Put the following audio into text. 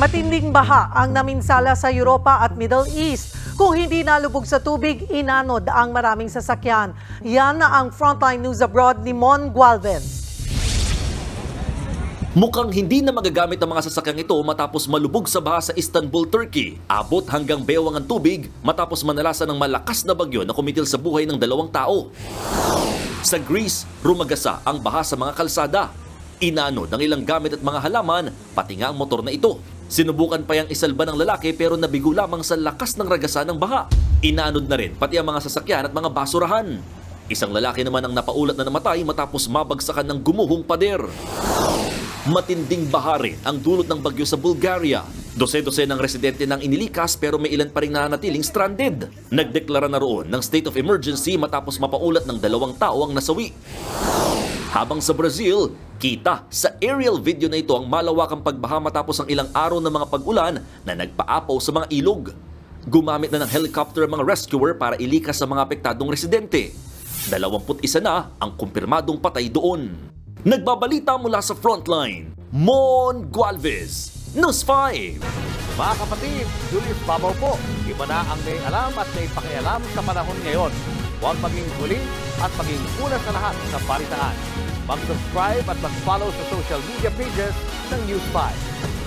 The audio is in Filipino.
Matinding baha ang naminsala sa Europa at Middle East. Kung hindi nalubog sa tubig, inanod ang maraming sasakyan. Yan na ang Frontline News Abroad ni Mon Gualvez. Mukhang hindi na magagamit ang mga sasakyang ito matapos malubog sa baha sa Istanbul, Turkey. Abot hanggang bewang ang tubig matapos manalasan ng malakas na bagyo na kumitil sa buhay ng dalawang tao. Sa Greece, rumagasa ang baha sa mga kalsada. Inanod ang ilang gamit at mga halaman, pati nga ang motor na ito. Sinubukan pa yung isalba ng lalaki pero nabigo lamang sa lakas ng ragasa ng baha. Inanod na rin pati ang mga sasakyan at mga basurahan. Isang lalaki naman ang napaulat na namatay matapos mabagsakan ng gumuhong pader. Matinding baha rin ang dulot ng bagyo sa Bulgaria. Dose-dose ng residente ng inilikas pero may ilan pa rin nanatiling stranded. Nagdeklara na roon ng state of emergency matapos mapaulat ng dalawang tao ang nasawi. Habang sa Brazil, kita sa aerial video na ito ang malawakang pagbaha matapos ang ilang araw ng mga pag-ulan na nagpaapaw sa mga ilog. Gumamit na ng helicopter ang mga rescuer para ilikas sa mga apektadong residente. 21 na ang kumpirmadong patay doon. Nagbabalita mula sa frontline, Mon Gualvez, News 5. Mga kapatid, Julius Babaw po. Iba na ang may alam at may pakialam sa panahon ngayon. Huwag maging huli at maging una sa lahat sa balitaan. Mag-subscribe at mag-follow sa social media pages ng News 5.